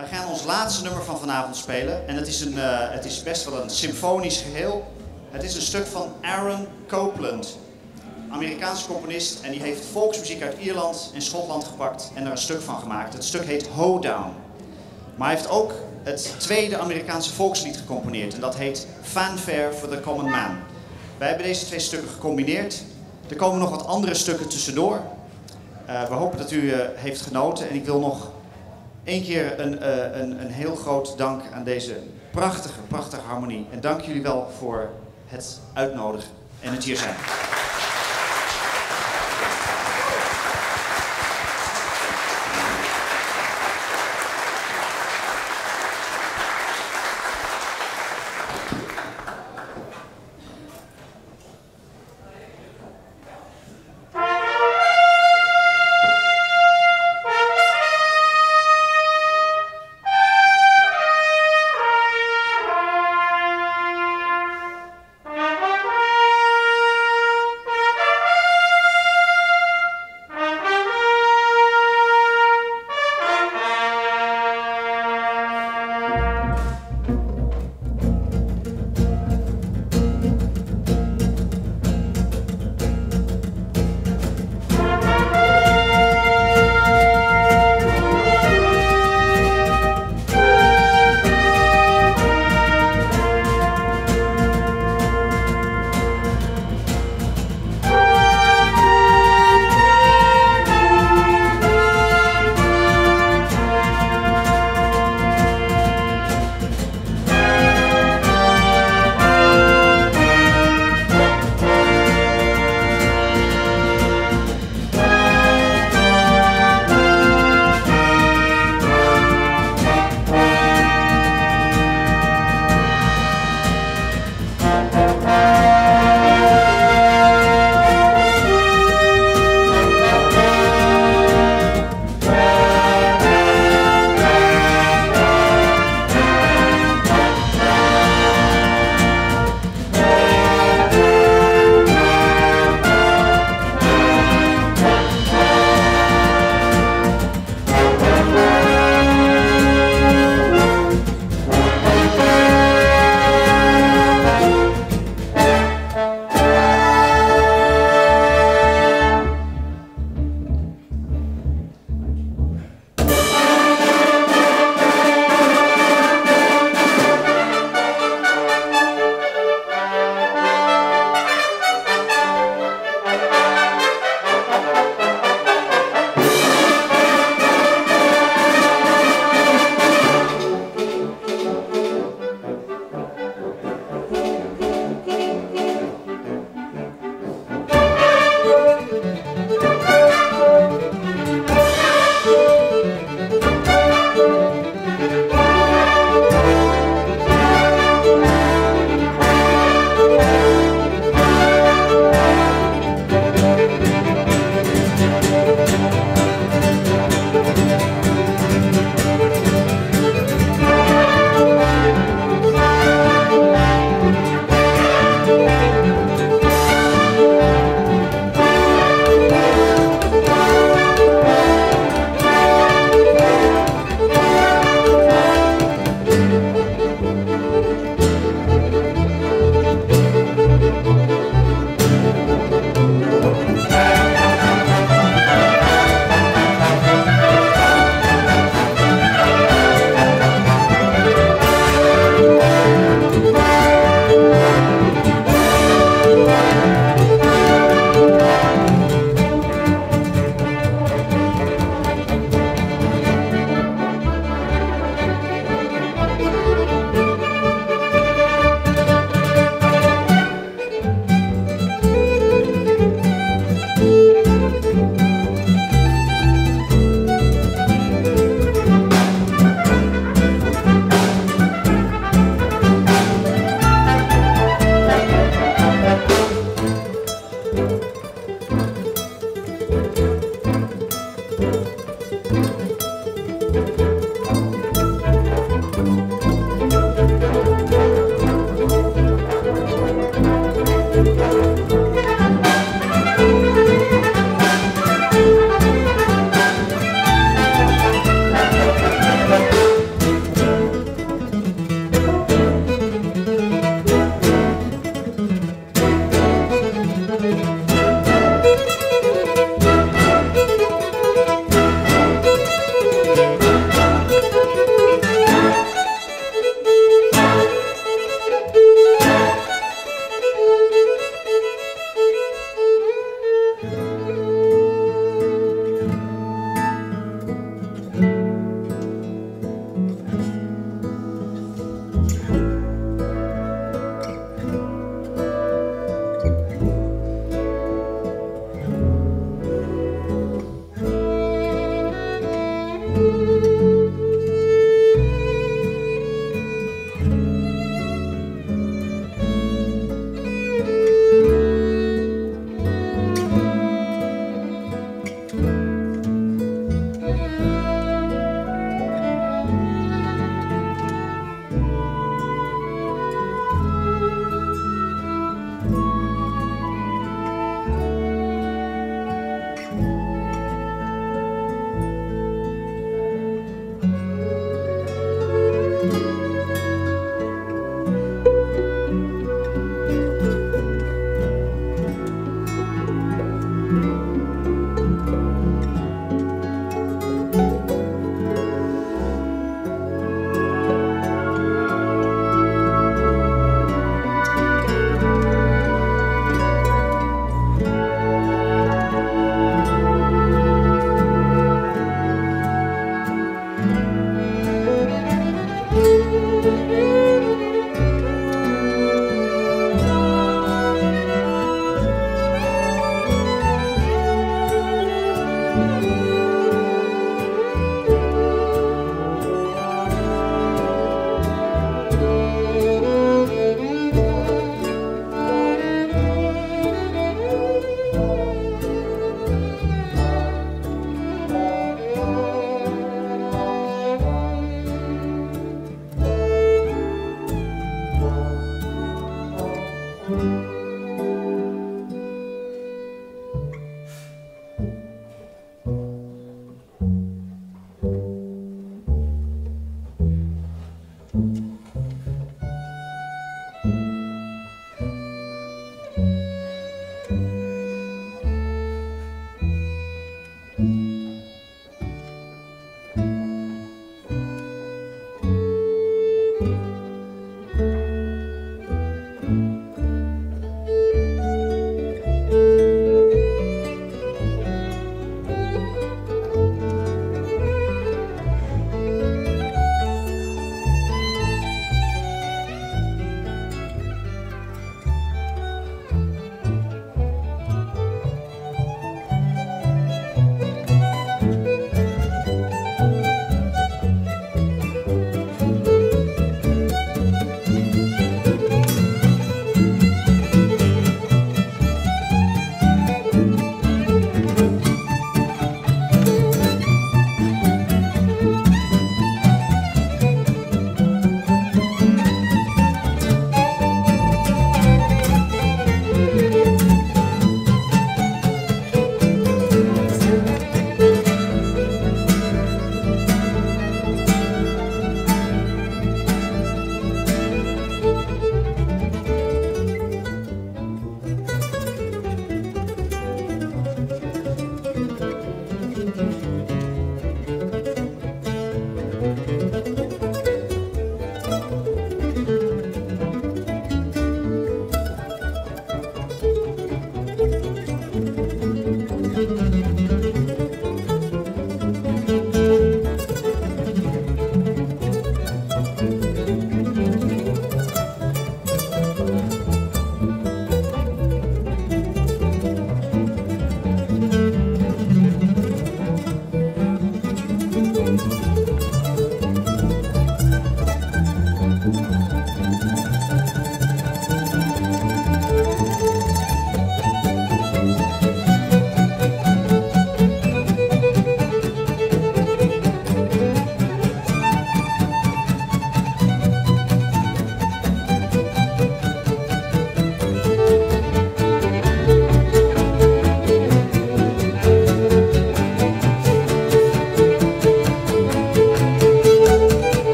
Wij gaan ons laatste nummer van vanavond spelen. En het is, een, eh, het is best wel een symfonisch geheel. Het is een stuk van Aaron Copland. Amerikaanse componist. En die heeft volksmuziek uit Ierland en Schotland gepakt en er een stuk van gemaakt. Het stuk heet Hoedown. Maar hij heeft ook het tweede Amerikaanse volkslied gecomponeerd. En dat heet Fanfare for the Common Man. Wij hebben deze twee stukken gecombineerd. Er komen nog wat andere stukken tussendoor. Uh, we hopen dat u uh, heeft genoten. En ik wil nog één keer een, uh, een, een heel groot dank aan deze prachtige, prachtige harmonie. En dank jullie wel voor het uitnodigen en het hier zijn.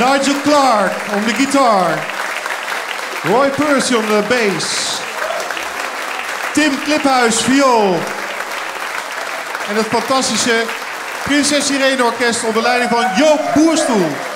Nigel Clark on de gitaar. Roy Percy on de bass. Tim Kliphuis viool. En het fantastische Prinses Irene Orkest onder leiding van Joop Boerstoel.